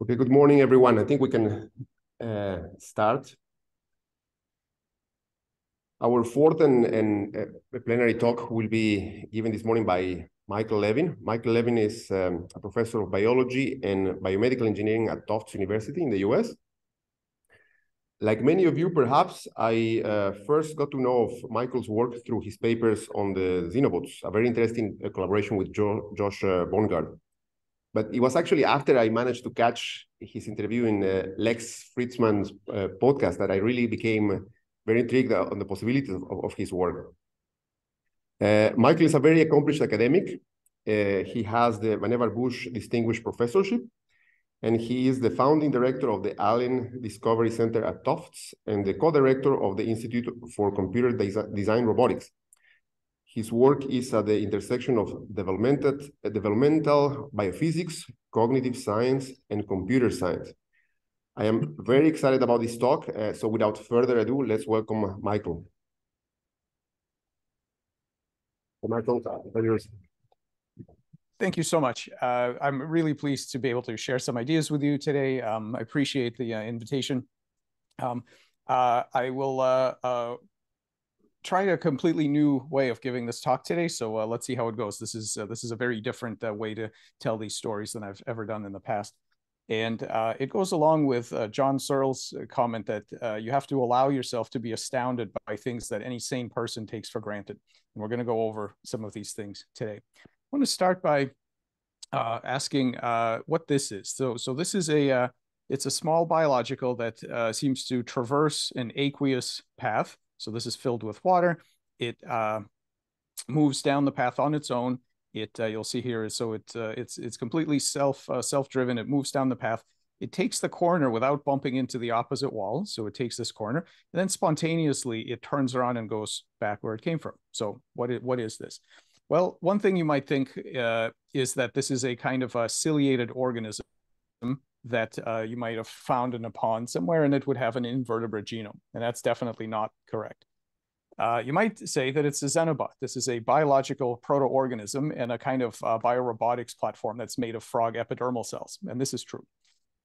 Okay, good morning, everyone. I think we can uh, start. Our fourth and, and uh, plenary talk will be given this morning by Michael Levin. Michael Levin is um, a professor of biology and biomedical engineering at Tufts University in the US. Like many of you, perhaps, I uh, first got to know of Michael's work through his papers on the Xenobots, a very interesting uh, collaboration with jo Josh uh, Bongard. But it was actually after I managed to catch his interview in uh, Lex Fridman's uh, podcast that I really became very intrigued on the possibilities of, of his work. Uh, Michael is a very accomplished academic. Uh, he has the Vannevar Bush Distinguished Professorship, and he is the founding director of the Allen Discovery Center at Tufts and the co-director of the Institute for Computer Design Robotics. His work is at the intersection of developmental, biophysics, cognitive science, and computer science. I am very excited about this talk. Uh, so without further ado, let's welcome Michael. Michael, Thank you so much. Uh, I'm really pleased to be able to share some ideas with you today. Um, I appreciate the uh, invitation. Um, uh, I will uh, a completely new way of giving this talk today. So uh, let's see how it goes. This is uh, this is a very different uh, way to tell these stories than I've ever done in the past. And uh, it goes along with uh, John Searle's uh, comment that you have to allow yourself to be astounded by things that any sane person takes for granted. And we're going to go over some of these things today. I want to start by asking what this is. So, so this is a it's a small biological that seems to traverse an aqueous path so this is filled with water. It uh, moves down the path on its own. It uh, you'll see here. So it uh, it's it's completely self uh, self driven. It moves down the path. It takes the corner without bumping into the opposite wall. So it takes this corner, and then spontaneously it turns around and goes back where it came from. So what is, what is this? Well, one thing you might think uh, is that this is a kind of a ciliated organism that uh, you might have found in a pond somewhere and it would have an invertebrate genome. And that's definitely not correct. Uh, you might say that it's a xenobot. This is a biological proto-organism and a kind of uh, biorobotics platform that's made of frog epidermal cells. And this is true.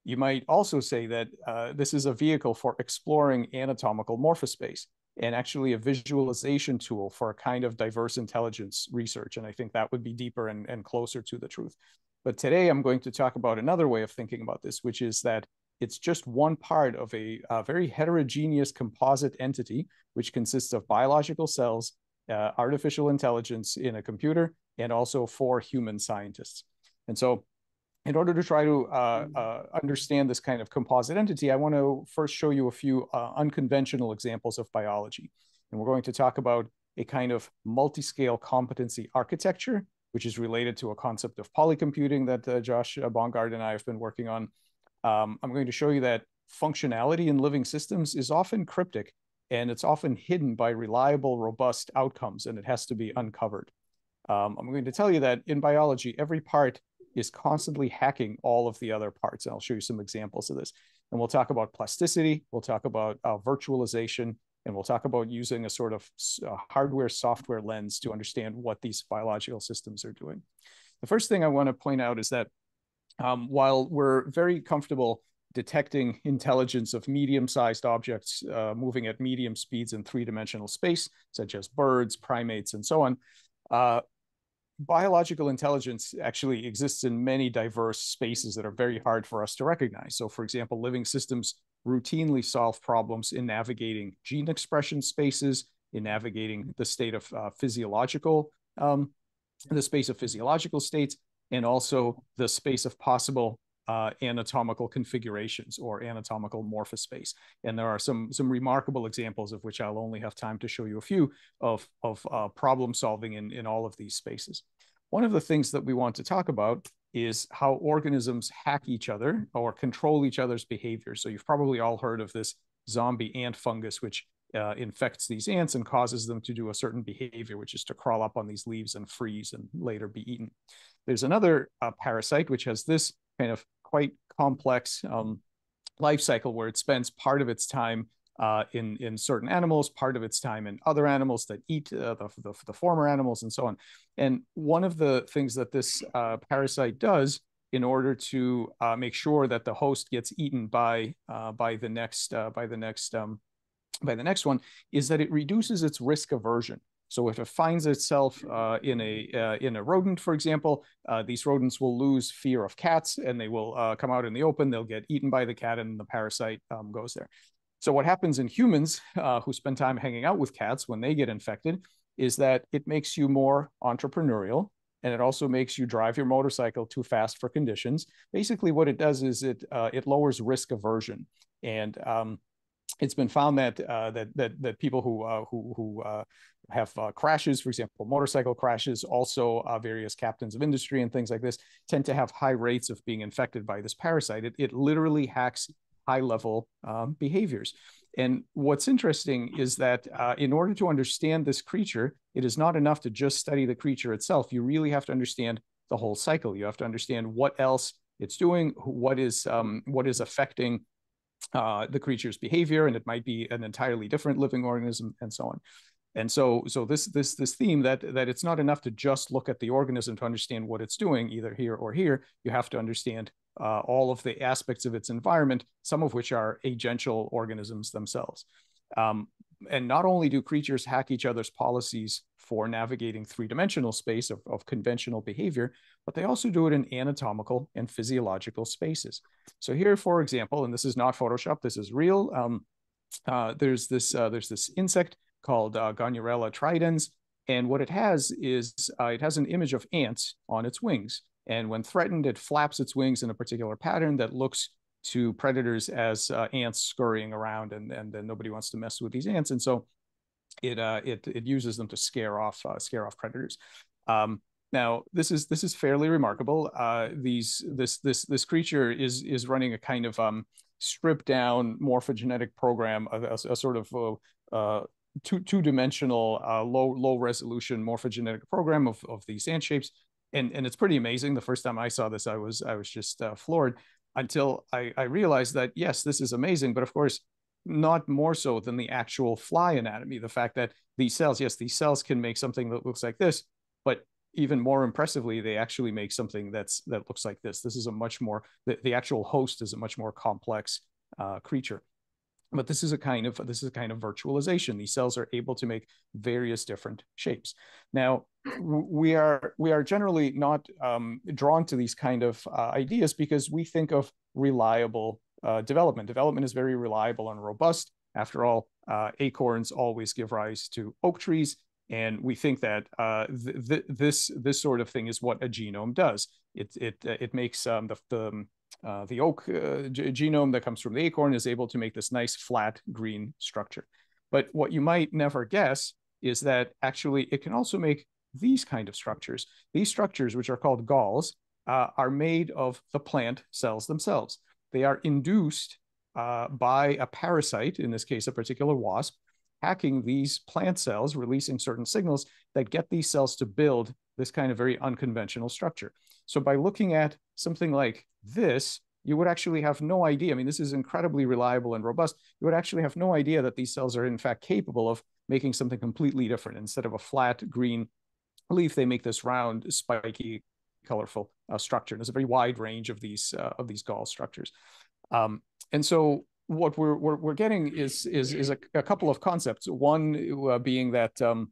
You might also say that uh, this is a vehicle for exploring anatomical morphospace and actually a visualization tool for a kind of diverse intelligence research. And I think that would be deeper and, and closer to the truth. But today I'm going to talk about another way of thinking about this, which is that it's just one part of a, a very heterogeneous composite entity, which consists of biological cells, uh, artificial intelligence in a computer, and also four human scientists. And so in order to try to uh, uh, understand this kind of composite entity, I want to first show you a few uh, unconventional examples of biology. And we're going to talk about a kind of multi-scale competency architecture which is related to a concept of polycomputing that uh, Josh Bongard and I have been working on. Um, I'm going to show you that functionality in living systems is often cryptic and it's often hidden by reliable, robust outcomes, and it has to be uncovered. Um, I'm going to tell you that in biology, every part is constantly hacking all of the other parts. And I'll show you some examples of this. And we'll talk about plasticity, we'll talk about uh, virtualization, and we'll talk about using a sort of hardware software lens to understand what these biological systems are doing. The first thing I want to point out is that um, while we're very comfortable detecting intelligence of medium-sized objects uh, moving at medium speeds in three-dimensional space, such as birds, primates, and so on, uh, biological intelligence actually exists in many diverse spaces that are very hard for us to recognize. So for example, living systems routinely solve problems in navigating gene expression spaces, in navigating the state of uh, physiological, um, the space of physiological states, and also the space of possible uh, anatomical configurations or anatomical morphospace. And there are some, some remarkable examples of which I'll only have time to show you a few of, of uh, problem solving in, in all of these spaces. One of the things that we want to talk about is how organisms hack each other or control each other's behavior. So you've probably all heard of this zombie ant fungus, which uh, infects these ants and causes them to do a certain behavior, which is to crawl up on these leaves and freeze and later be eaten. There's another uh, parasite which has this kind of quite complex um, life cycle where it spends part of its time uh, in in certain animals, part of its time in other animals that eat uh, the, the, the former animals, and so on. And one of the things that this uh, parasite does in order to uh, make sure that the host gets eaten by uh, by the next uh, by the next um, by the next one is that it reduces its risk aversion. So if it finds itself uh, in a uh, in a rodent, for example, uh, these rodents will lose fear of cats and they will come out in the open. They'll get eaten by the cat, and the parasite um, goes there. So what happens in humans uh, who spend time hanging out with cats when they get infected is that it makes you more entrepreneurial and it also makes you drive your motorcycle too fast for conditions. Basically, what it does is it uh, it lowers risk aversion, and um, it's been found that uh, that that that people who uh, who who uh, have uh, crashes, for example, motorcycle crashes, also uh, various captains of industry and things like this, tend to have high rates of being infected by this parasite. It, it literally hacks high level um, behaviors. And what's interesting is that uh, in order to understand this creature, it is not enough to just study the creature itself. You really have to understand the whole cycle. You have to understand what else it's doing, what is um, what is affecting uh, the creature's behavior, and it might be an entirely different living organism, and so on. And so, so this this this theme that that it's not enough to just look at the organism to understand what it's doing, either here or here. You have to understand uh, all of the aspects of its environment, some of which are agential organisms themselves. Um, and not only do creatures hack each other's policies for navigating three-dimensional space of, of conventional behavior, but they also do it in anatomical and physiological spaces. So here, for example, and this is not Photoshop, this is real. Um, uh, there's this uh, there's this insect called uh, Goniurellia tridens, and what it has is uh, it has an image of ants on its wings. And when threatened, it flaps its wings in a particular pattern that looks to predators as uh, ants scurrying around, and, and then nobody wants to mess with these ants. And so it uh, it it uses them to scare off uh, scare off predators. Um, now this is this is fairly remarkable. Uh, these this this this creature is is running a kind of um, stripped down morphogenetic program, a, a, a sort of uh, uh, two two dimensional uh, low low resolution morphogenetic program of of these ant shapes and and it's pretty amazing. The first time I saw this, I was I was just uh, floored until I, I realized that yes, this is amazing, but of course, not more so than the actual fly anatomy. The fact that these cells, yes, these cells can make something that looks like this, but even more impressively, they actually make something that's that looks like this. This is a much more the, the actual host is a much more complex uh, creature but this is a kind of this is a kind of virtualization. These cells are able to make various different shapes. Now we are we are generally not um, drawn to these kind of uh, ideas because we think of reliable uh, development. Development is very reliable and robust. After all uh, acorns always give rise to oak trees. And we think that uh, th th this this sort of thing is what a genome does. It it it makes um, the, the uh, the oak uh, genome that comes from the acorn is able to make this nice flat green structure. But what you might never guess is that actually it can also make these kind of structures. These structures, which are called galls, uh, are made of the plant cells themselves. They are induced uh, by a parasite, in this case, a particular wasp, hacking these plant cells, releasing certain signals that get these cells to build this kind of very unconventional structure. So by looking at something like this, you would actually have no idea. I mean, this is incredibly reliable and robust. You would actually have no idea that these cells are in fact capable of making something completely different. Instead of a flat green leaf, they make this round, spiky, colorful uh, structure. And there's a very wide range of these uh, of these gall structures. Um, and so what we're, we're, we're getting is is is a, a couple of concepts. One uh, being that um,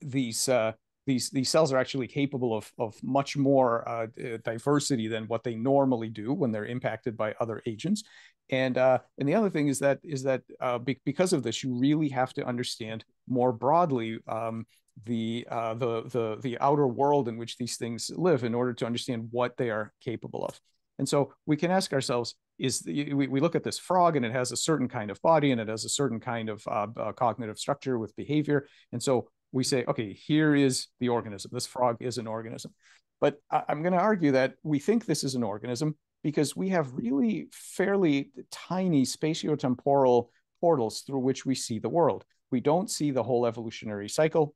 these uh, these these cells are actually capable of of much more uh, diversity than what they normally do when they're impacted by other agents. And uh, and the other thing is that is that uh, be because of this, you really have to understand more broadly um, the uh, the the the outer world in which these things live in order to understand what they are capable of. And so we can ask ourselves: Is the, we, we look at this frog and it has a certain kind of body and it has a certain kind of uh, uh, cognitive structure with behavior, and so we say, okay, here is the organism. This frog is an organism. But I, am going to argue that we think this is an organism because we have really fairly tiny spatiotemporal portals through which we see the world. We don't see the whole evolutionary cycle.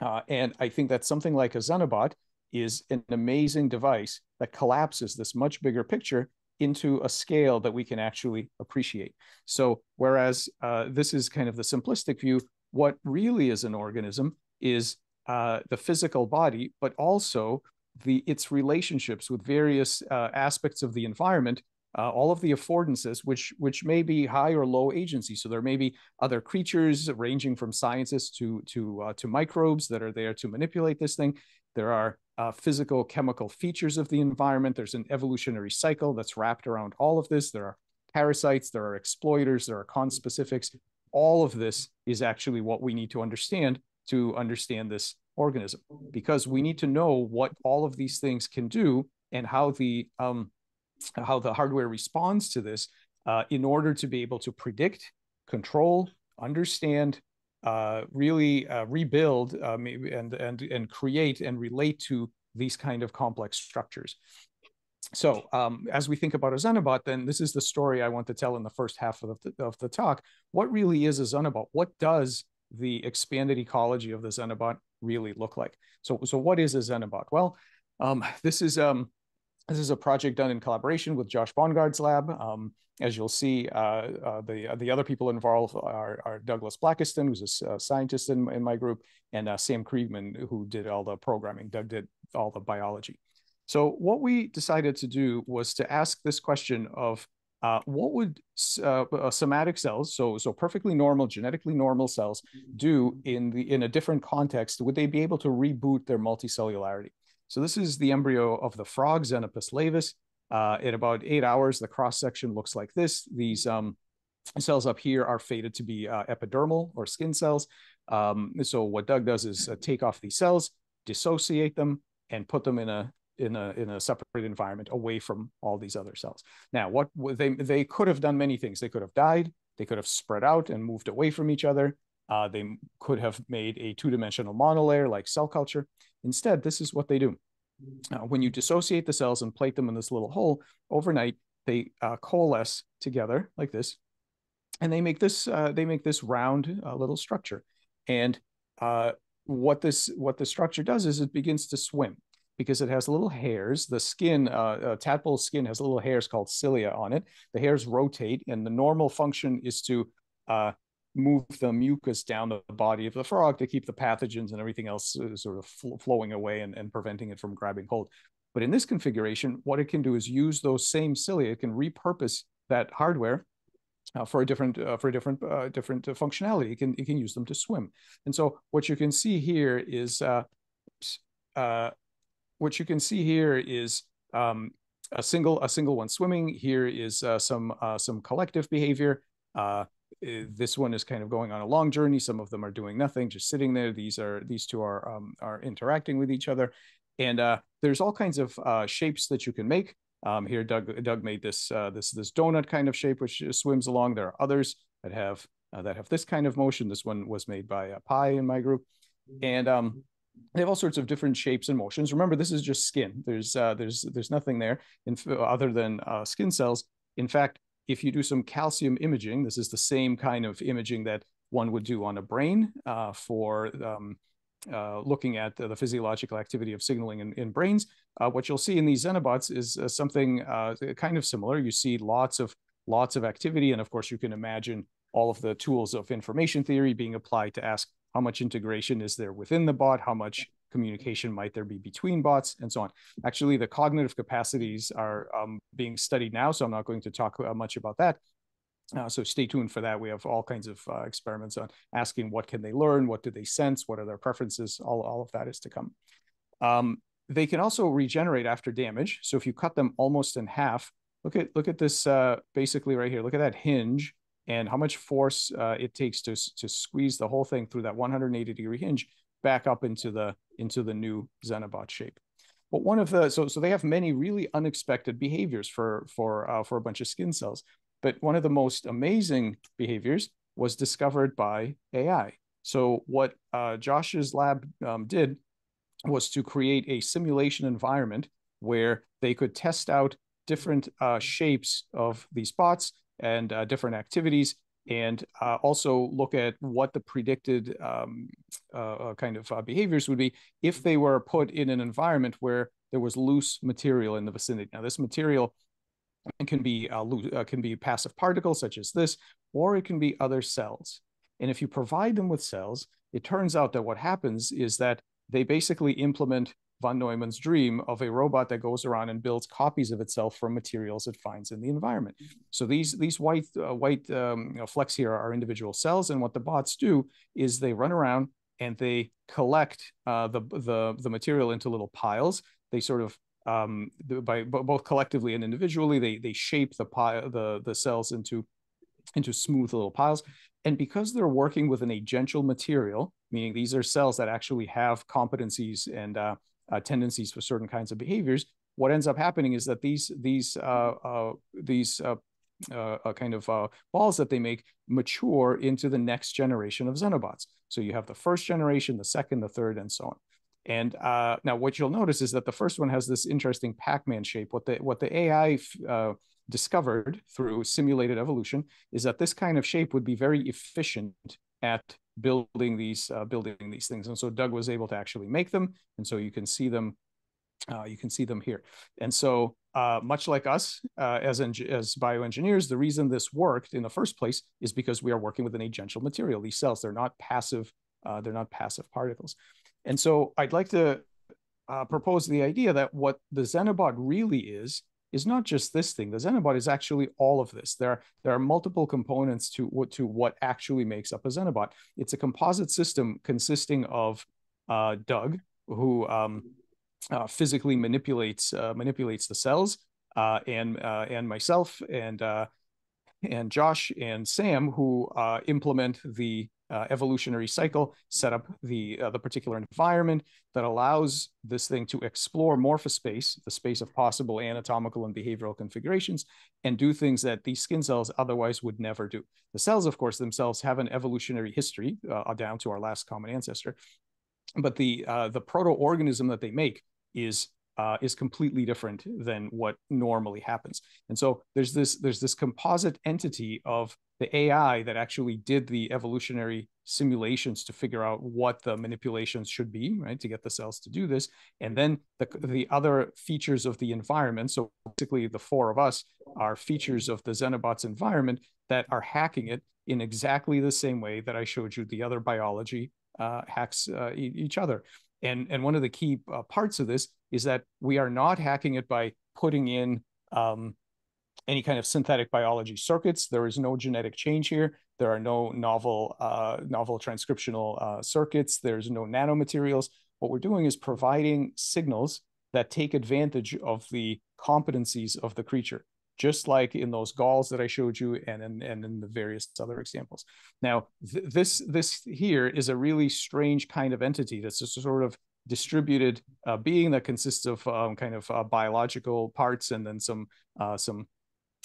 Uh, and I think that something like a Xenobot is an amazing device that collapses this much bigger picture into a scale that we can actually appreciate. So, whereas uh, this is kind of the simplistic view, what really is an organism is uh, the physical body, but also the its relationships with various uh, aspects of the environment uh, all of the affordances, which which may be high or low agency. So there may be other creatures ranging from scientists to to uh, to microbes that are there to manipulate this thing. There are uh, physical chemical features of the environment. There's an evolutionary cycle that's wrapped around all of this. There are parasites. There are exploiters. There are conspecifics. All of this is actually what we need to understand to understand this organism, because we need to know what all of these things can do and how the um, how the hardware responds to this uh, in order to be able to predict, control, understand, uh, really uh, rebuild um, and, and, and create and relate to these kind of complex structures. So um, as we think about a Xenobot, then this is the story I want to tell in the first half of the, of the talk. What really is a Xenobot? What does the expanded ecology of the Xenobot really look like? So, so what is a Xenobot? Well, um, this is um, this is a project done in collaboration with Josh Bongard's lab. Um, as you'll see, uh, uh, the the other people involved are, are Douglas Blackiston, who's a, scientist in, in my group, and uh, Sam Kriegman, who did all the programming. Doug did all the biology. So what we decided to do was to ask this question of uh, what would uh, uh, somatic cells, so so perfectly normal, genetically normal cells, do in the in a different context? Would they be able to reboot their multicellularity? So this is the embryo of the frog, Xenopus laevis. Uh, at about eight hours, the cross section looks like this. These um, cells up here are fated to be uh, epidermal or skin cells. Um, so what Doug does is uh, take off these cells, dissociate them, and put them in a in a in a separate environment away from all these other cells. Now, what they they could have done many things. They could have died. They could have spread out and moved away from each other. Uh, they could have made a two-dimensional monolayer like cell culture. Instead, this is what they do. Uh, when you dissociate the cells and plate them in this little hole overnight, they uh, coalesce together like this, and they make this uh, they make this round uh, little structure. And uh, what this what the structure does is it begins to swim because it has little hairs. The skin, uh, tadpole skin, has little hairs called cilia on it. The hairs rotate, and the normal function is to move the mucus down the body of the frog to keep the pathogens and everything else uh, sort of fl- flowing away and, and preventing it from grabbing hold. But in this configuration, what it can do is use those same cilia. It can repurpose that hardware uh, for a different uh, for a different uh, different uh, functionality. It can it can use them to swim. And so what you can see here is uh, what you can see here is um, a single a single one swimming. Here is some some collective behavior. Eh, this one is kind of going on a long journey. Some of them are doing nothing, just sitting there. These are these two are um, are interacting with each other, and uh, there's all kinds of uh, shapes that you can make. Um, here, Doug Doug made this uh, this this donut kind of shape which swims along. There are others that have uh, that have this kind of motion. This one was made by uh, Pi in my group, and um, they have all sorts of different shapes and motions. Remember, this is just skin. There's uh, there's there's nothing there in, other than uh, skin cells. In fact, if you do some calcium imaging, this is the same kind of imaging that one would do on a brain uh, for um, uh, looking at the, the, physiological activity of signaling in, in brains. Uh, what you'll see in these xenobots is uh, something uh, kind of similar. You see lots of lots of activity, and of course, you can imagine all of the tools of information theory being applied to ask how much integration is there within the bot, how much communication might there be between bots and so on. Actually, the cognitive capacities are um, being studied now, so I'm not going to talk uh, much about that. Uh, so stay tuned for that. We have all kinds of uh, experiments on asking what can they learn, what do they sense, what are their preferences. All, all of that is to come. Um, they can also regenerate after damage. So if you cut them almost in half, look at look at this uh, basically right here. Look at that hinge and how much force uh, it takes to to squeeze the whole thing through that 180 degree hinge back up into the into the new Xenobot shape. But one of the so so they have many really unexpected behaviors for for uh, for a bunch of skin cells. But one of the most amazing behaviors was discovered by AI. So what uh, Josh's lab um, did was to create a simulation environment where they could test out different uh, shapes of these bots and uh, different activities and uh, also look at what the predicted um, uh, uh, kind of uh, behaviors would be if they were put in an environment where there was loose material in the vicinity. Now, this material can be loose, can be passive particles such as this, or it can be other cells. And if you provide them with cells, it turns out that what happens is that they basically implement von Neumann's dream of a robot that goes around and builds copies of itself from materials it finds in the environment. So these these white uh, white um, you know, flecks here are individual cells, and what the bots do is they run around and they collect uh, the the the material into little piles. They sort of um, by both collectively and individually, they they shape the pile the the cells into into smooth little piles. And because they're working with an agential material, meaning these are cells that actually have competencies and uh, uh, tendencies for certain kinds of behaviors, what ends up happening is that these these uh, uh these uh, kind of balls that they make mature into the next generation of Xenobots. So you have the first generation, the second, the third, and so on. And uh, now what you'll notice is that the first one has this interesting Pac-Man shape. What the what the AI uh, discovered through simulated evolution is that this kind of shape would be very efficient at building these uh, building these things. And so Doug was able to actually make them. And so you can see them. Uh, you can see them here. And so uh, much like us uh, as, as bioengineers, the reason this worked in the first place is because we are working with an agential material. These cells, they're not passive, uh, they're not passive particles. And so I'd like to uh, propose the idea that what the Xenobot really is, is not just this thing. The Xenobot is actually all of this. There, there are multiple components to what, to what actually makes up a Xenobot. It's a composite system consisting of uh, Doug, who um, uh, physically manipulates uh, manipulates the cells, uh, and uh, and myself and and Josh and Sam, who implement the uh, evolutionary cycle, set up the uh, the particular environment that allows this thing to explore morphospace, the space of possible anatomical and behavioral configurations, and do things that these skin cells otherwise would never do. The cells, of course, themselves have an evolutionary history uh, down to our last common ancestor, but the uh, the proto-organism that they make is uh, is completely different than what normally happens. And so there's this there's this composite entity of the AI that actually did the evolutionary simulations to figure out what the manipulations should be, right, to get the cells to do this. And then the, the other features of the environment. So basically, the four of us are features of the Xenobot's environment that are hacking it in exactly the same way that I showed you the other biology uh, hacks uh, e each other. And, and one of the key uh, parts of this is that we are not hacking it by putting in um, any kind of synthetic biology circuits. There is no genetic change here. There are no novel uh, novel transcriptional uh, circuits. There's no nanomaterials. What we're doing is providing signals that take advantage of the competencies of the creature, just like in those galls that I showed you and in, and in the various other examples. Now, th this, this here is a really strange kind of entity that's a sort of distributed uh, being that consists of um, kind of uh, biological parts and then some uh, some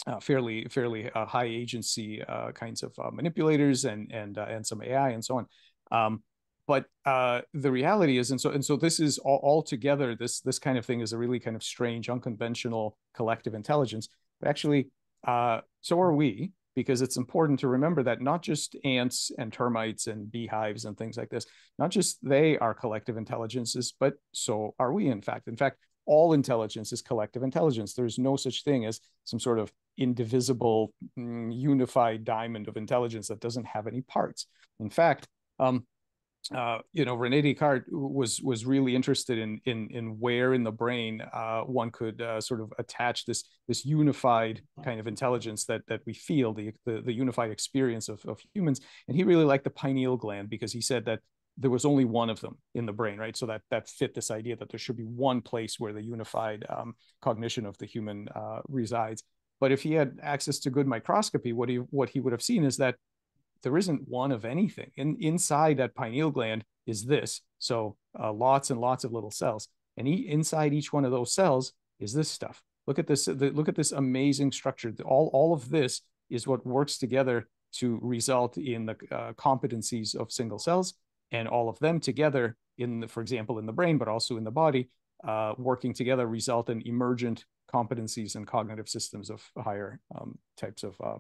uh, fairly fairly uh, high agency uh, kinds of uh, manipulators and and uh, and some AI and so on. Um, but uh, the reality is, and so and so, this is all, all together. This this kind of thing is a really kind of strange, unconventional collective intelligence. But actually, so are we, because it's important to remember that not just ants and termites and beehives and things like this, not just they are collective intelligences, but so are we. In fact, in fact, all intelligence is collective intelligence. There's no such thing as some sort of indivisible, mm, unified diamond of intelligence that doesn't have any parts. In fact, um, uh, you know, Rene Descartes was was really interested in in in where in the brain uh, one could uh, sort of attach this this unified kind of intelligence that that we feel the the, the unified experience of, of humans, and he really liked the pineal gland because he said that there was only one of them in the brain, right? So that that fit this idea that there should be one place where the unified um, cognition of the human uh, resides. But if he had access to good microscopy, what he what he would have seen is that there isn't one of anything. In, inside that pineal gland is this. So uh, lots and lots of little cells, and he, inside each one of those cells is this stuff. Look at this. The, look at this amazing structure. All all of this is what works together to result in the uh, competencies of single cells and all of them together in the, for example in the brain but also in the body uh, working together result in emergent competencies and cognitive systems of higher um, types of uh,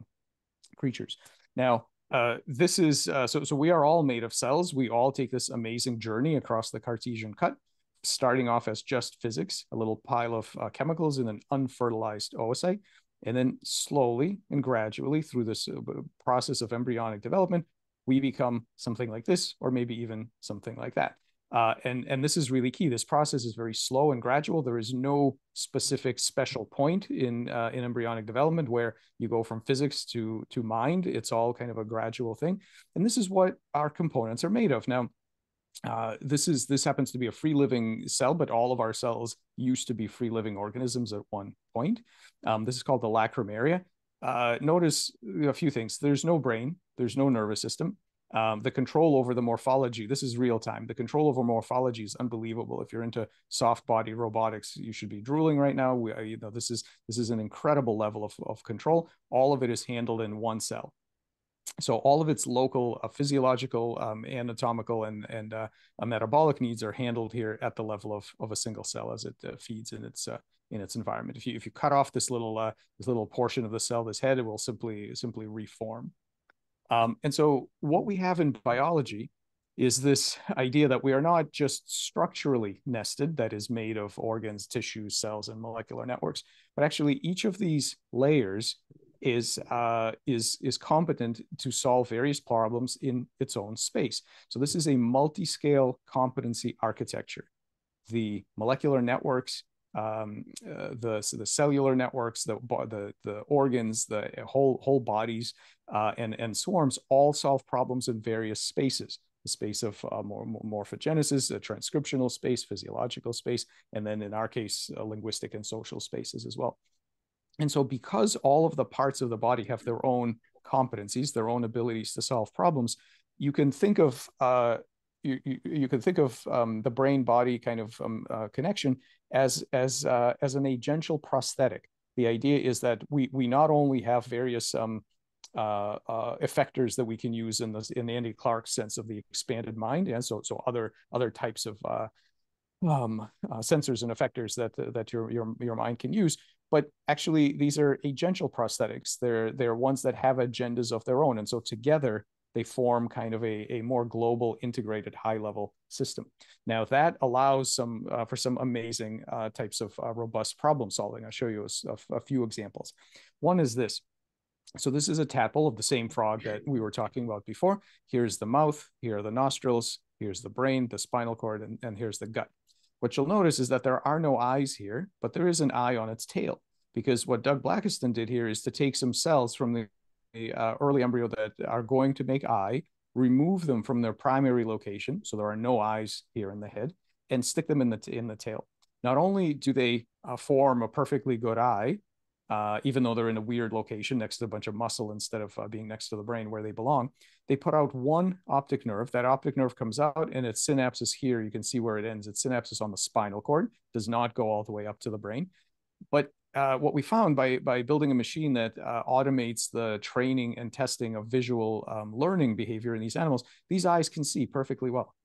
creatures. Now uh, this is uh, so so we are all made of cells. We all take this amazing journey across the cartesian cut starting off as just physics a little pile of uh, chemicals in an unfertilized oocyte and then slowly and gradually through this uh, process of embryonic development we become something like this, or maybe even something like that. Uh, and, and this is really key. This process is very slow and gradual. There is no specific special point in, uh, in embryonic development where you go from physics to, to mind. It's all kind of a gradual thing. And this is what our components are made of. Now, uh, this is this happens to be a free living cell, but all of our cells used to be free living organisms at one point. Um, this is called the lacrymaria. Uh, notice a few things. There's no brain. There's no nervous system. Um, the control over the morphology, this is real time. The control over morphology is unbelievable. If you're into soft body robotics, you should be drooling right now. We, uh, you know, this is this is an incredible level of, of control. All of it is handled in one cell. So all of its local uh, physiological, um, anatomical, and and uh, metabolic needs are handled here at the level of, of a single cell as it uh, feeds in its uh, in its environment. If you if you cut off this little uh, this little portion of the cell, this head, it will simply simply reform. Um, and so what we have in biology is this idea that we are not just structurally nested, that is made of organs, tissues, cells, and molecular networks, but actually each of these layers is uh, is is competent to solve various problems in its own space. So this is a multi-scale competency architecture. The molecular networks um, uh, the so the cellular networks, the the the organs, the whole whole bodies, uh, and and swarms all solve problems in various spaces. The space of uh, morphogenesis, a transcriptional space, physiological space, and then in our case, linguistic and social spaces as well. And so, because all of the parts of the body have their own competencies, their own abilities to solve problems, you can think of uh, you, you, you can think of um, the brain body kind of um, uh, connection as as uh, as an agential prosthetic. The idea is that we we not only have various um, uh, uh, effectors that we can use in the in the Andy Clark sense of the expanded mind, and so so other other types of uh, um, uh, sensors and effectors that that your your your mind can use. But actually, these are agential prosthetics. They're they're ones that have agendas of their own, and so together they form kind of a, a more global integrated high level system. Now that allows some uh, for some amazing uh, types of uh, robust problem solving. I'll show you a, a, few examples. One is this. So this is a tadpole of the same frog that we were talking about before. Here's the mouth here are the nostrils here's the brain the spinal cord and, and here's the gut what you'll notice is that there are no eyes here but there is an eye on its tail because what doug blackiston did here is to take some cells from the uh, early embryo that are going to make eye, remove them from their primary location, so there are no eyes here in the head, and stick them in the in the tail. Not only do they uh, form a perfectly good eye, uh, even though they're in a weird location next to a bunch of muscle instead of uh, being next to the brain where they belong, they put out one optic nerve. That optic nerve comes out and its synapses here. You can see where it ends. Its synapses on the spinal cord does not go all the way up to the brain. But uh, what we found by by building a machine that uh, automates the training and testing of visual um, learning behavior in these animals, these eyes can see perfectly well.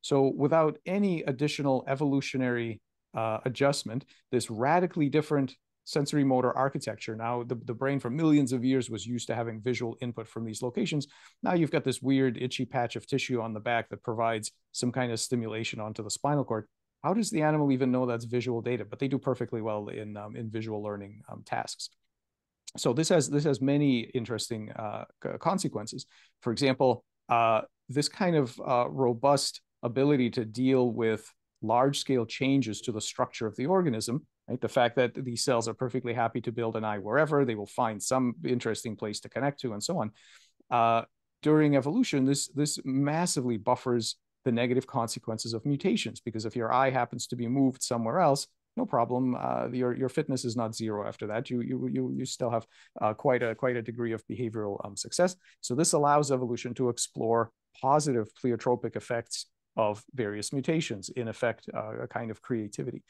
So without any additional evolutionary uh, adjustment, this radically different sensory motor architecture. Now, the, the brain for millions of years was used to having visual input from these locations. Now you've got this weird itchy patch of tissue on the back that provides some kind of stimulation onto the spinal cord how does the animal even know that's visual data? But they do perfectly well in um, in visual learning um, tasks. So this has this has many interesting uh, consequences. For example, uh, this kind of uh, robust ability to deal with large scale changes to the structure of the organism, right? The fact that these cells are perfectly happy to build an eye wherever they will find some interesting place to connect to, and so on. Uh, during evolution, this this massively buffers the negative consequences of mutations. Because if your eye happens to be moved somewhere else, no problem. Uh, your your fitness is not zero after that. You you you you still have uh, quite a quite a degree of behavioral um, success. So this allows evolution to explore positive pleiotropic effects of various mutations. In effect, uh, a kind of creativity,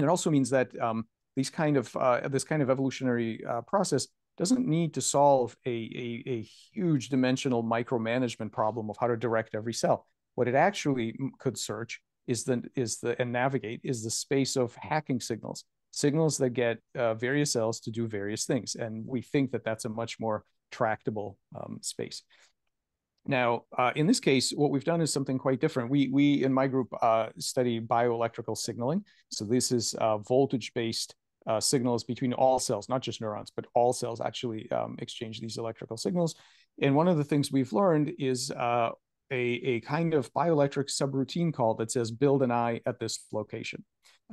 and it also means that um, these kind of uh, this kind of evolutionary uh, process doesn't need to solve a, a, a huge dimensional micromanagement problem of how to direct every cell. What it actually could search is the is the and navigate is the space of hacking signals, signals that get uh, various cells to do various things, and we think that that's a much more tractable um, space. Now, uh, in this case, what we've done is something quite different. We we in my group uh, study bioelectrical signaling. So this is uh, voltage-based uh, signals between all cells, not just neurons, but all cells actually um, exchange these electrical signals. And one of the things we've learned is uh, a, a kind of bioelectric subroutine call that says build an eye at this location.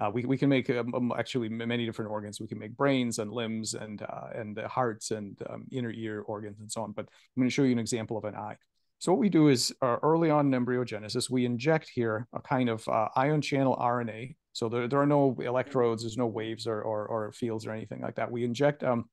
Uh, we, we can make um, um, actually many different organs. We can make brains and limbs and uh, and hearts and um, inner ear organs and so on. But I'm going to show you an example of an eye. So what we do is uh, early on in embryogenesis, we inject here a kind of uh, ion channel RNA. So there, there are no electrodes, there's no waves or, or, or fields or anything like that. We inject um,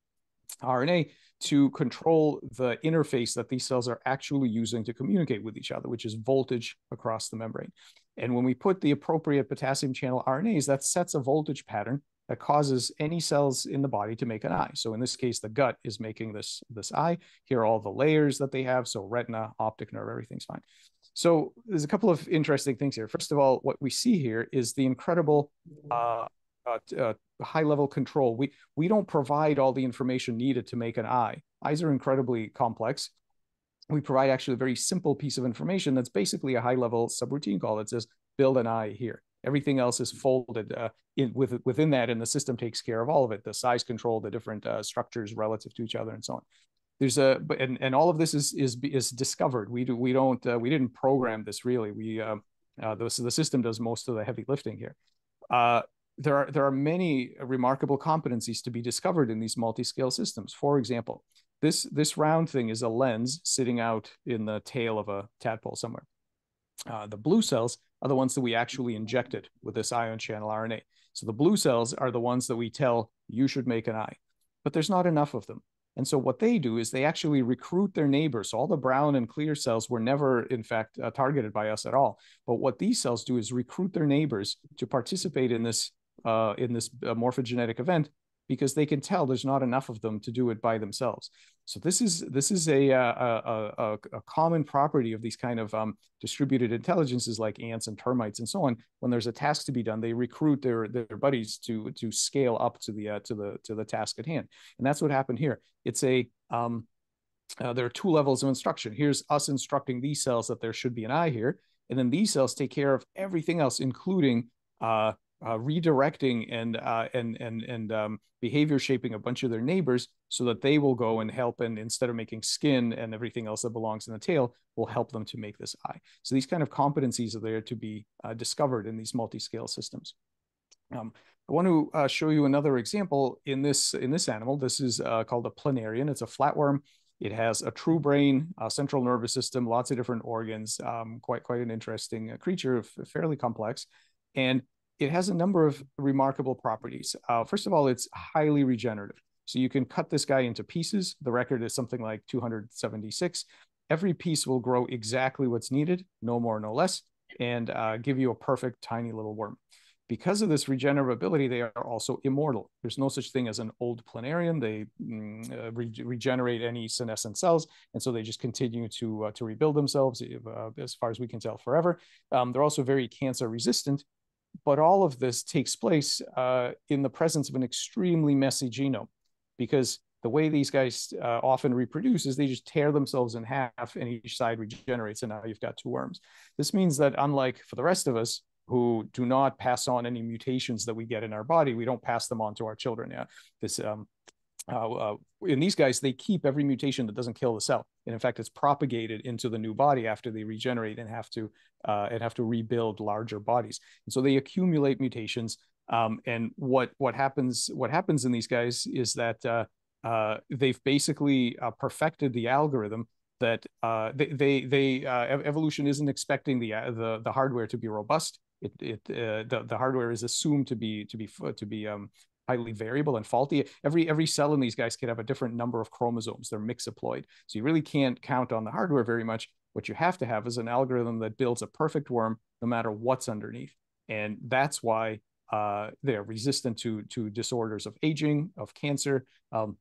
RNA to control the interface that these cells are actually using to communicate with each other, which is voltage across the membrane. And when we put the appropriate potassium channel RNAs, that sets a voltage pattern that causes any cells in the body to make an eye. So in this case, the gut is making this, this eye. Here are all the layers that they have. So retina, optic nerve, everything's fine. So there's a couple of interesting things here. First of all, what we see here is the incredible uh, uh, uh, high level control. We we don't provide all the information needed to make an eye. Eyes are incredibly complex. We provide actually a very simple piece of information that's basically a high level subroutine call that says build an eye here. Everything else is folded uh, in with, within that, and the system takes care of all of it: the size control, the different uh, structures relative to each other, and so on. There's a and, and all of this is is is discovered. We do we don't uh, we didn't program this really. We uh, uh, the, the system does most of the heavy lifting here. Uh, there are there are many remarkable competencies to be discovered in these multi-scale systems. For example, this this round thing is a lens sitting out in the tail of a tadpole somewhere. Uh, the blue cells are the ones that we actually injected with this ion channel RNA. So the blue cells are the ones that we tell you should make an eye, but there's not enough of them. And so what they do is they actually recruit their neighbors. So all the brown and clear cells were never, in fact, uh, targeted by us at all. But what these cells do is recruit their neighbors to participate in this uh, in this uh, morphogenetic event because they can tell there's not enough of them to do it by themselves. So this is this is a uh, a, a, a common property of these kind of um, distributed intelligences like ants and termites and so on. When there's a task to be done, they recruit their their buddies to to scale up to the uh, to the to the task at hand, and that's what happened here. It's a um, uh, there are two levels of instruction. Here's us instructing these cells that there should be an eye here, and then these cells take care of everything else, including uh, uh, redirecting and uh, and and and um, behavior shaping a bunch of their neighbors so that they will go and help and instead of making skin and everything else that belongs in the tail will help them to make this eye so these kind of competencies are there to be uh, discovered in these multi-scale systems um, I want to uh, show you another example in this in this animal. This is uh, called a planarian. It's a flatworm. It has a true brain, a central nervous system, lots of different organs. Um, quite quite an interesting uh, creature, fairly complex. And it has a number of remarkable properties. Uh, first of all, it's highly regenerative. So you can cut this guy into pieces. The record is something like 276. Every piece will grow exactly what's needed, no more, no less, and uh, give you a perfect tiny little worm. Because of this regenerability, they are also immortal. There's no such thing as an old planarian. They mm, uh, re regenerate any senescent cells, and so they just continue to uh, to rebuild themselves, uh, as far as we can tell, forever. Um, they're also very cancer resistant, but all of this takes place uh, in the presence of an extremely messy genome because the way these guys uh, often reproduce is they just tear themselves in half and each side regenerates and now you've got two worms. This means that unlike for the rest of us who do not pass on any mutations that we get in our body we don't pass them on to our children. Yeah this um, uh, uh, in these guys, they keep every mutation that doesn't kill the cell, and in fact, it's propagated into the new body after they regenerate and have to uh, and have to rebuild larger bodies. And so they accumulate mutations. Um, and what what happens what happens in these guys is that uh, uh, they've basically uh, perfected the algorithm that they they, they evolution isn't expecting the the the hardware to be robust. It, it the, the hardware is assumed to be to be to be um, highly variable and faulty. Every every cell in these guys could have a different number of chromosomes. They're mixoploid. So you really can't count on the hardware very much. What you have to have is an algorithm that builds a perfect worm no matter what's underneath. And that's why uh, they're resistant to, to disorders of aging, of cancer. Um,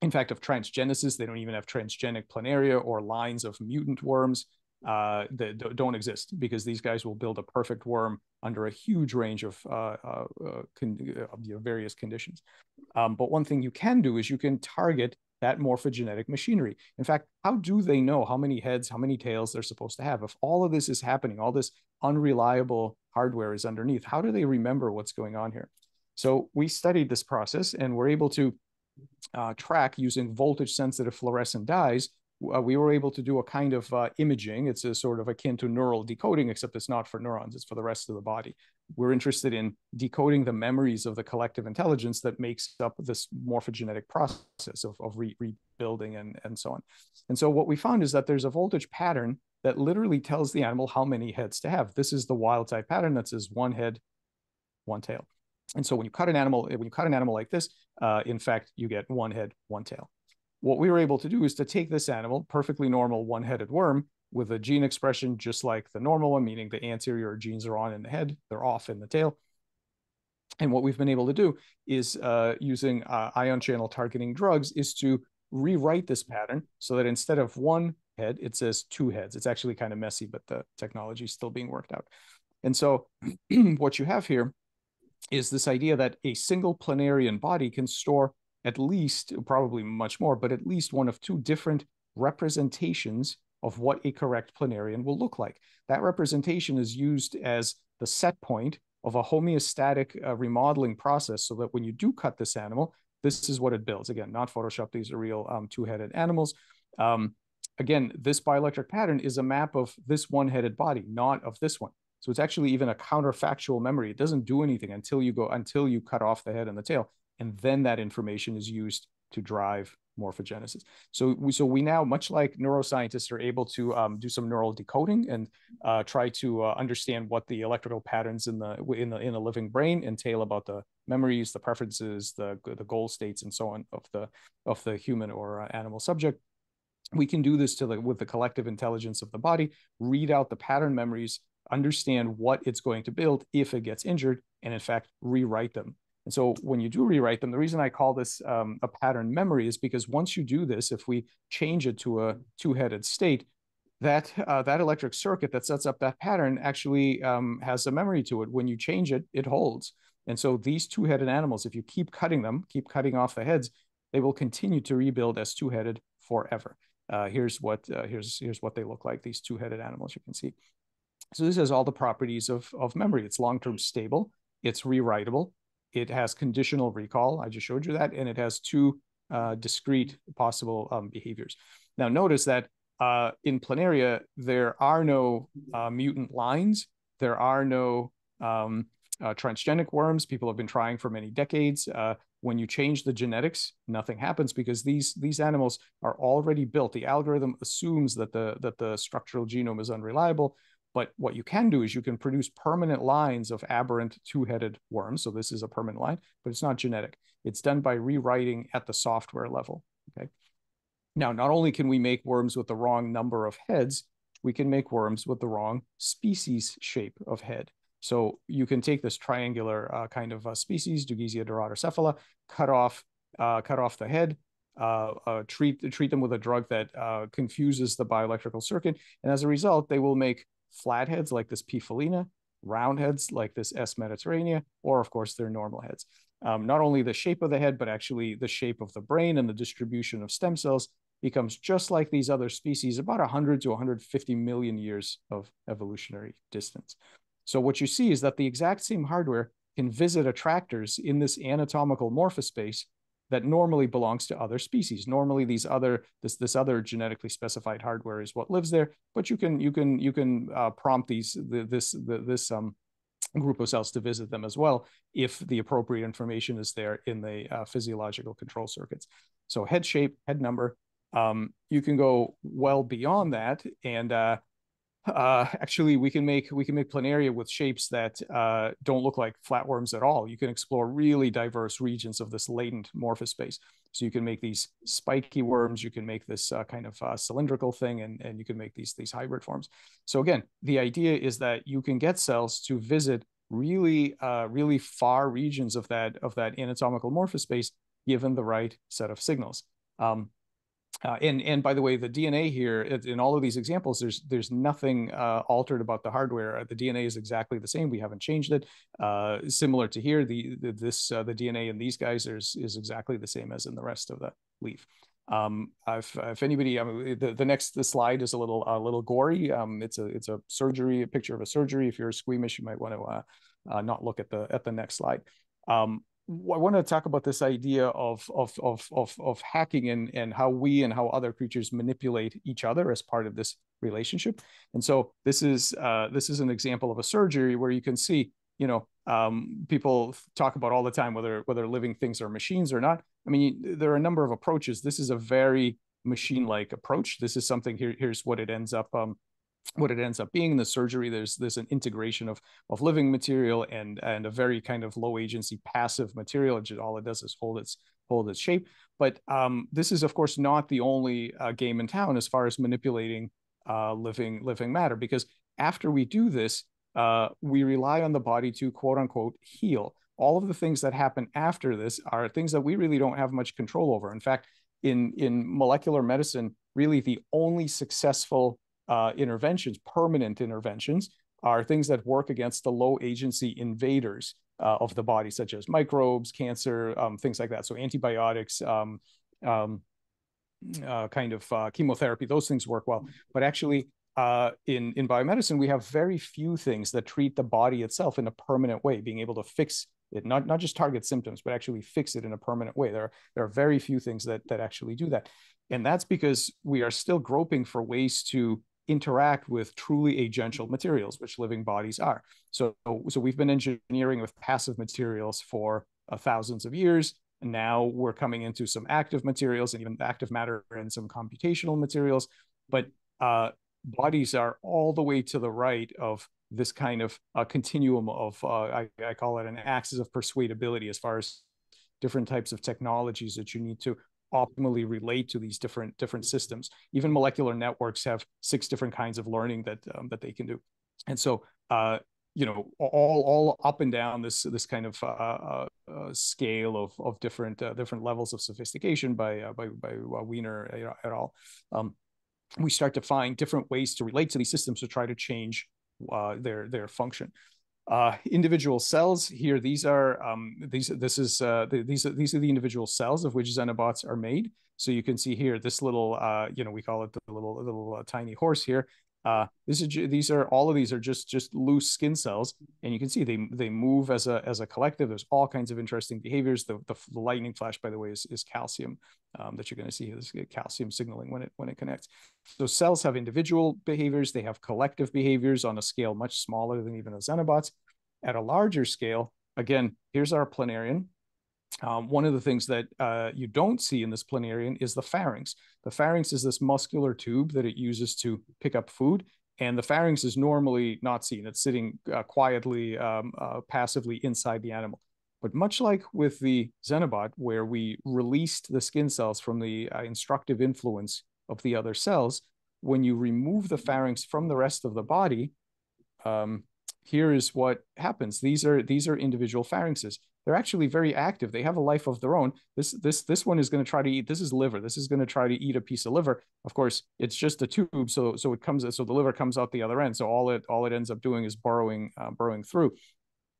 in fact, of transgenesis, they don't even have transgenic planaria or lines of mutant worms uh, that don't exist because these guys will build a perfect worm under a huge range of uh, uh, uh con- uh, various conditions. Um, but one thing you can do is you can target that morphogenetic machinery. In fact, how do they know how many heads, how many tails they're supposed to have? If all of this is happening, all this unreliable hardware is underneath, how do they remember what's going on here? So we studied this process and we're able to uh, track using voltage sensitive fluorescent dyes uh, we were able to do a kind of uh, imaging. It's a sort of akin to neural decoding, except it's not for neurons, it's for the rest of the body. We're interested in decoding the memories of the collective intelligence that makes up this morphogenetic process of, of re rebuilding and, and so on. And so what we found is that there's a voltage pattern that literally tells the animal how many heads to have. This is the wild type pattern that says one head, one tail. And so when you cut an animal, when you cut an animal like this, uh, in fact, you get one head, one tail. What we were able to do is to take this animal, perfectly normal one-headed worm, with a gene expression just like the normal one, meaning the anterior genes are on in the head, they're off in the tail. And what we've been able to do is uh, using uh, ion channel targeting drugs is to rewrite this pattern so that instead of one head, it says two heads. It's actually kind of messy, but the technology is still being worked out. And so what you have here is this idea that a single planarian body can store at least, probably much more, but at least one of two different representations of what a correct planarian will look like. That representation is used as the set point of a homeostatic uh, remodeling process so that when you do cut this animal, this is what it builds. Again, not Photoshop, these are real um, two-headed animals. Um, again, this bioelectric pattern is a map of this one-headed body, not of this one. So it's actually even a counterfactual memory. It doesn't do anything until you go until you cut off the head and the tail, and then that information is used to drive morphogenesis. So we, so we now, much like neuroscientists, are able to um, do some neural decoding and uh, try to uh, understand what the electrical patterns in the in the in a living brain entail about the memories, the preferences, the the goal states, and so on of the of the human or uh, animal subject we can do this to the, with the collective intelligence of the body, read out the pattern memories, understand what it's going to build if it gets injured, and in fact, rewrite them. And so when you do rewrite them, the reason I call this um, a pattern memory is because once you do this, if we change it to a two-headed state, that uh, that electric circuit that sets up that pattern actually um, has a memory to it. When you change it, it holds. And so these two-headed animals, if you keep cutting them, keep cutting off the heads, they will continue to rebuild as two-headed forever. Uh, here's what uh, here's here's what they look like. These two-headed animals you can see. So this has all the properties of of memory. It's long-term stable. It's rewritable. It has conditional recall. I just showed you that, and it has two uh, discrete possible um, behaviors. Now notice that uh, in planaria there are no uh, mutant lines. There are no um, uh, transgenic worms. People have been trying for many decades. Uh, when you change the genetics, nothing happens because these these animals are already built. The algorithm assumes that the that the structural genome is unreliable. But what you can do is you can produce permanent lines of aberrant two-headed worms. So this is a permanent line, but it's not genetic. It's done by rewriting at the software level. Okay. Now, not only can we make worms with the wrong number of heads, we can make worms with the wrong species shape of head. So you can take this triangular uh, kind of uh, species, Dugesia dorotocephala, cut off, uh, cut off the head, uh, uh, treat treat them with a drug that uh, confuses the bioelectrical circuit, and as a result, they will make flatheads like this P. felina, round heads like this S. mediterranea, or of course their normal heads. Um, not only the shape of the head, but actually the shape of the brain and the distribution of stem cells becomes just like these other species, about 100 to 150 million years of evolutionary distance. So what you see is that the exact same hardware can visit attractors in this anatomical morphospace that normally belongs to other species. Normally, these other this this other genetically specified hardware is what lives there. But you can you can you can uh, prompt these the, this the, this um group of cells to visit them as well if the appropriate information is there in the uh, physiological control circuits. So head shape, head number. Um, you can go well beyond that and uh, uh, actually we can make we can make planaria with shapes that uh, don't look like flatworms at all. You can explore really diverse regions of this latent morphospace. So you can make these spiky worms, you can make this uh, kind of uh, cylindrical thing, and, and you can make these, these hybrid forms. So again, the idea is that you can get cells to visit really, uh, really far regions of that, of that anatomical morphospace given the right set of signals. Um, uh, and and by the way, the DNA here in all of these examples, there's there's nothing uh, altered about the hardware. Uh, the DNA is exactly the same. We haven't changed it. Uh, similar to here, the, the this uh, the DNA in these guys is is exactly the same as in the rest of the leaf. Um, if, if anybody, I mean, the, the next the slide is a little a little gory. Um, it's a it's a surgery, a picture of a surgery. If you're squeamish, you might want to uh, not look at the at the next slide. Um, I want to talk about this idea of of of of of hacking and and how we and how other creatures manipulate each other as part of this relationship. And so this is uh, this is an example of a surgery where you can see, you know, um, people talk about all the time whether whether living things are machines or not. I mean, there are a number of approaches. This is a very machine-like approach. This is something here. Here's what it ends up um, what it ends up being in the surgery there's there's an integration of of living material and and a very kind of low agency passive material all it does is hold its hold its shape. But um, this is of course not the only uh, game in town as far as manipulating uh, living living matter because after we do this uh, we rely on the body to quote unquote heal. All of the things that happen after this are things that we really don't have much control over. In fact in in molecular medicine really the only successful uh, interventions, permanent interventions, are things that work against the low agency invaders uh, of the body, such as microbes, cancer, um, things like that. So antibiotics, um, um, uh, kind of uh, chemotherapy, those things work well. But actually, uh, in in biomedicine, we have very few things that treat the body itself in a permanent way, being able to fix it, not not just target symptoms, but actually fix it in a permanent way. There are, there are very few things that that actually do that, and that's because we are still groping for ways to interact with truly agential materials, which living bodies are. So, so we've been engineering with passive materials for uh, thousands of years. And now we're coming into some active materials and even active matter and some computational materials. But uh, bodies are all the way to the right of this kind of uh, continuum of, uh, I, I call it an axis of persuadability as far as different types of technologies that you need to optimally relate to these different different systems. Even molecular networks have six different kinds of learning that um, that they can do, and so uh, you know all all up and down this this kind of uh, uh, uh scale of of different uh, different levels of sophistication by uh, by by Wiener et al. Um, we start to find different ways to relate to these systems to try to change their their function. Uh, individual cells here, these are um, these. This is uh, the, these are these are the individual cells of which xenobots are made. So you can see here this little, uh, you know, we call it the little little uh, tiny horse here. Uh, this is these are all of these are just just loose skin cells, and you can see they they move as a as a collective. There's all kinds of interesting behaviors. The the, the lightning flash, by the way, is is calcium um, that you're going to see this calcium signaling when it when it connects. So cells have individual behaviors. They have collective behaviors on a scale much smaller than even the xenobots. At a larger scale, again, here's our planarian. Um, one of the things that uh, you don't see in this planarian is the pharynx. The pharynx is this muscular tube that it uses to pick up food, and the pharynx is normally not seen. It's sitting uh, quietly, um, uh, passively inside the animal. But much like with the Xenobot, where we released the skin cells from the uh, instructive influence of the other cells, when you remove the pharynx from the rest of the body, um, here is what happens. These are these are individual pharynxes they're actually very active. They have a life of their own. This this this one is going to try to eat. This is liver. This is going to try to eat a piece of liver. Of course, it's just a tube, so so it comes so the liver comes out the other end. So all it all it ends up doing is burrowing uh, burrowing through.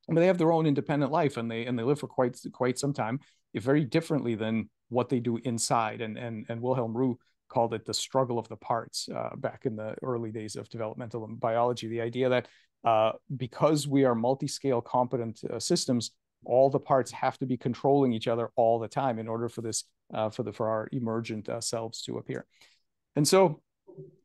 But they have their own independent life, and they and they live for quite quite some time, very differently than what they do inside. And and and Wilhelm Roux called it the struggle of the parts uh, back in the early days of developmental biology. The idea that uh, because we are multi-scale competent uh, systems, all the parts have to be controlling each other all the time in order for this uh, for the for our emergent uh, selves to appear. And so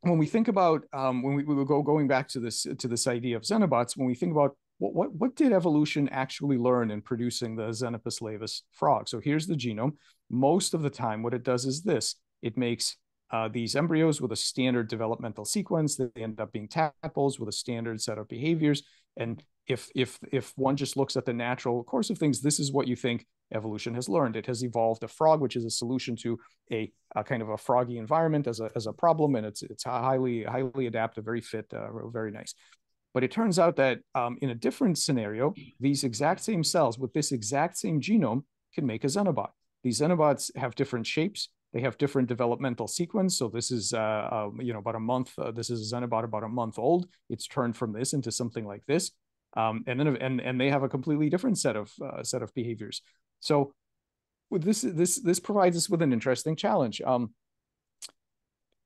when we think about um, when we, we go going back to this to this idea of xenobots when we think about what, what what did evolution actually learn in producing the xenopus laevis frog? So here's the genome. Most of the time what it does is this. It makes uh, these embryos with a standard developmental sequence. They end up being tadpoles with a standard set of behaviors. And if if if one just looks at the natural course of things, this is what you think evolution has learned. It has evolved a frog, which is a solution to a, a kind of a froggy environment as a as a problem, and it's it's highly highly adaptive, very fit, uh, very nice. But it turns out that um, in a different scenario, these exact same cells with this exact same genome can make a xenobot. These xenobots have different shapes. They have different developmental sequence. So this is, uh, uh, you know, about a month. Uh, this is a xenobot about a month old. It's turned from this into something like this um, and then and and they have a completely different set of uh, set of behaviors. So this this this provides us with an interesting challenge. Um,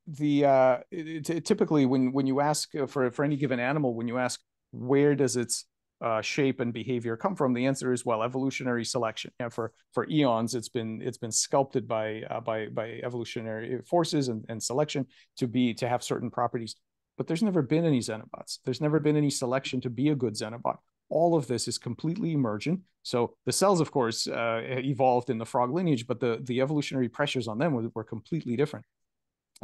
the uh, it, it, typically when when you ask uh, for for any given animal, when you ask where does its uh, shape and behavior come from? The answer is well, evolutionary selection. Yeah, for for eons, it's been it's been sculpted by uh, by by evolutionary forces and, and selection to be to have certain properties. But there's never been any xenobots. There's never been any selection to be a good xenobot. All of this is completely emergent. So the cells, of course, uh, evolved in the frog lineage, but the the evolutionary pressures on them were, were completely different.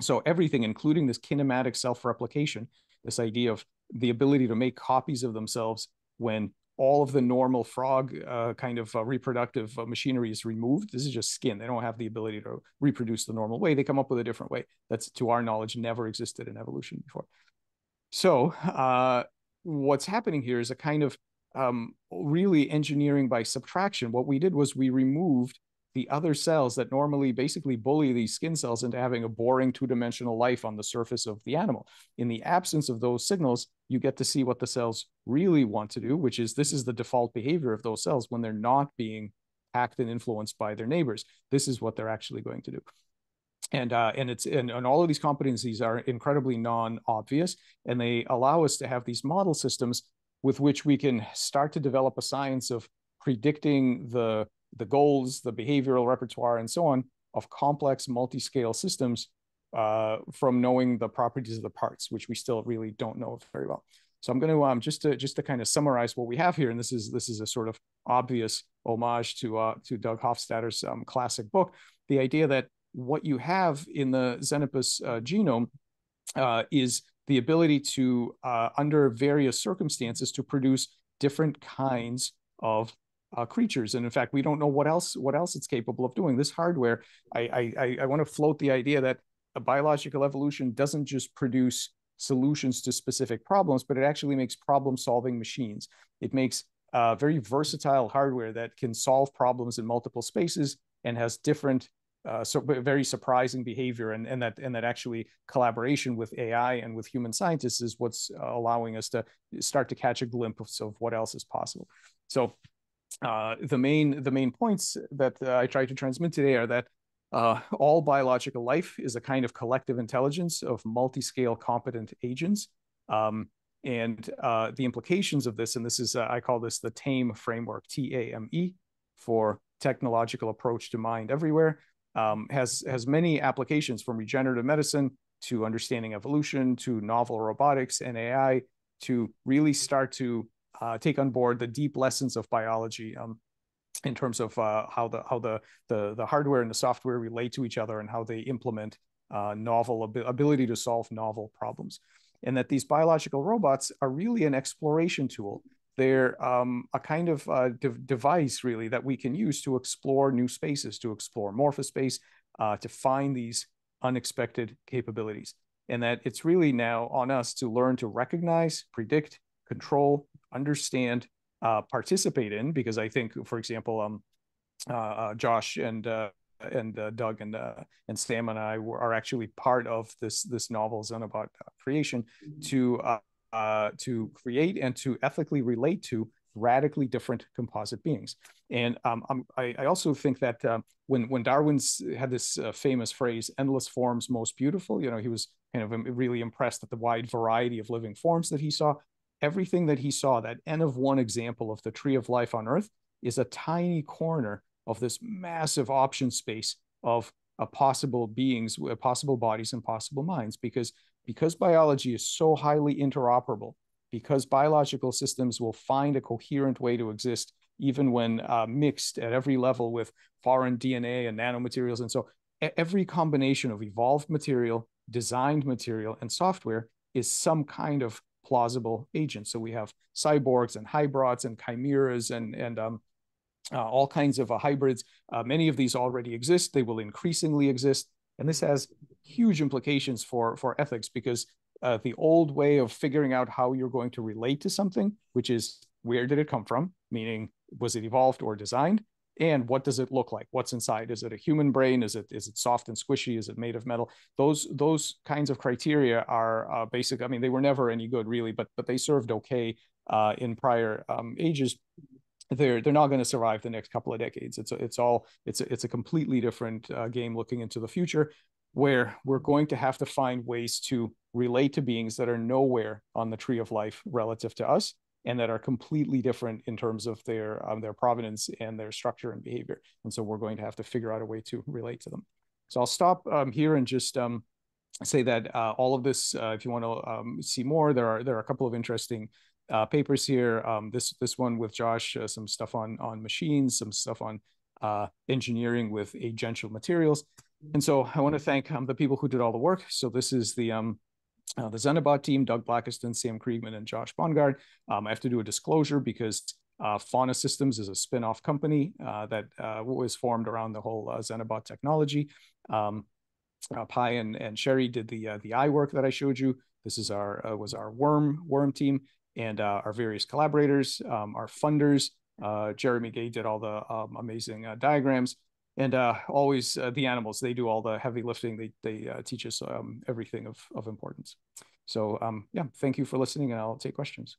So everything, including this kinematic self-replication, this idea of the ability to make copies of themselves when all of the normal frog uh, kind of uh, reproductive uh, machinery is removed. This is just skin. They don't have the ability to reproduce the normal way. They come up with a different way that's, to our knowledge, never existed in evolution before. So uh, what's happening here is a kind of um, really engineering by subtraction. What we did was we removed the other cells that normally basically bully these skin cells into having a boring two-dimensional life on the surface of the animal. In the absence of those signals, you get to see what the cells really want to do, which is this is the default behavior of those cells when they're not being hacked and influenced by their neighbors. This is what they're actually going to do. And uh, and it's and, and all of these competencies are incredibly non-obvious, and they allow us to have these model systems with which we can start to develop a science of predicting the the goals, the behavioral repertoire, and so on of complex multi-scale systems uh, from knowing the properties of the parts, which we still really don't know very well. So I'm going to um, just to just to kind of summarize what we have here, and this is this is a sort of obvious homage to uh, to Doug Hofstadter's um, classic book. The idea that what you have in the Xenopus uh, genome uh, is the ability to, uh, under various circumstances, to produce different kinds of uh, creatures. And in fact, we don't know what else what else it's capable of doing. This hardware, I I, I want to float the idea that a biological evolution doesn't just produce solutions to specific problems, but it actually makes problem solving machines. It makes uh, very versatile hardware that can solve problems in multiple spaces and has different uh, so very surprising behavior and, and that and that actually collaboration with AI and with human scientists is what's uh, allowing us to start to catch a glimpse of what else is possible. So uh, the main the main points that uh, I try to transmit today are that uh, all biological life is a kind of collective intelligence of multi-scale competent agents. Um, and uh, the implications of this, and this is, uh, I call this the TAME framework, T-A-M-E, for technological approach to mind everywhere, um, has, has many applications from regenerative medicine to understanding evolution to novel robotics and AI to really start to uh, take on board the deep lessons of biology um, in terms of uh, how the how the, the the hardware and the software relate to each other and how they implement uh, novel ab ability to solve novel problems, and that these biological robots are really an exploration tool. They're um, a kind of uh, de device really that we can use to explore new spaces, to explore morphospace, uh, to find these unexpected capabilities, and that it's really now on us to learn to recognize, predict, control, understand, uh, participate in, because I think, for example, um, uh, uh Josh and uh, and uh, Doug and uh, and Sam and I were, are actually part of this this novel Xenobot creation to to create and to ethically relate to radically different composite beings. And um, I, I, also think that uh, when when Darwin's had this uh, famous phrase "endless forms most beautiful," you know, he was kind of really impressed at the wide variety of living forms that he saw everything that he saw, that N of one example of the tree of life on earth, is a tiny corner of this massive option space of a possible beings, possible bodies, and possible minds. Because because biology is so highly interoperable, because biological systems will find a coherent way to exist even when uh, mixed at every level with foreign DNA and nanomaterials. And so every combination of evolved material, designed material, and software is some kind of plausible agent. So we have cyborgs and hybrids and chimeras and and um, uh, all kinds of uh, hybrids. Uh, many of these already exist. They will increasingly exist, and this has huge implications for for ethics because uh, the old way of figuring out how you're going to relate to something, which is where did it come from, meaning was it evolved or designed, and what does it look like? What's inside? Is it a human brain? Is it is it soft and squishy? Is it made of metal? Those those kinds of criteria are uh, basic. I mean they were never any good really but but they served okay uh, in prior um, ages they're they're not going to survive the next couple of decades it's a, it's all it's a, it's a completely different uh, game looking into the future where we're going to have to find ways to relate to beings that are nowhere on the tree of life relative to us and that are completely different in terms of their um, their provenance and their structure and behavior. And so we're going to have to figure out a way to relate to them. So I'll stop um, here and just um, say that uh, all of this, uh, if you want to um, see more, there are there are a couple of interesting uh, papers here. Um, this this one with Josh, uh, some stuff on on machines, some stuff on uh, engineering with agential materials. And so I want to thank um, the people who did all the work. So this is the um, uh, the Xenobot team, Doug Blackiston, Sam Kriegman, and Josh Bongard. Um, I have to do a disclosure because uh, Fauna Systems is a spin-off company uh, that uh, was formed around the whole uh, technology. Um, uh, Pai and, and Sherry did the uh, the eye work that I showed you. This is our was our worm worm team and our various collaborators, um, our funders. Jeremy Guay did all the um, amazing diagrams. And uh, always uh, the animals they do all the heavy lifting. They, they uh, teach us um, everything of, of importance. So um, yeah thank you for listening and i'll take questions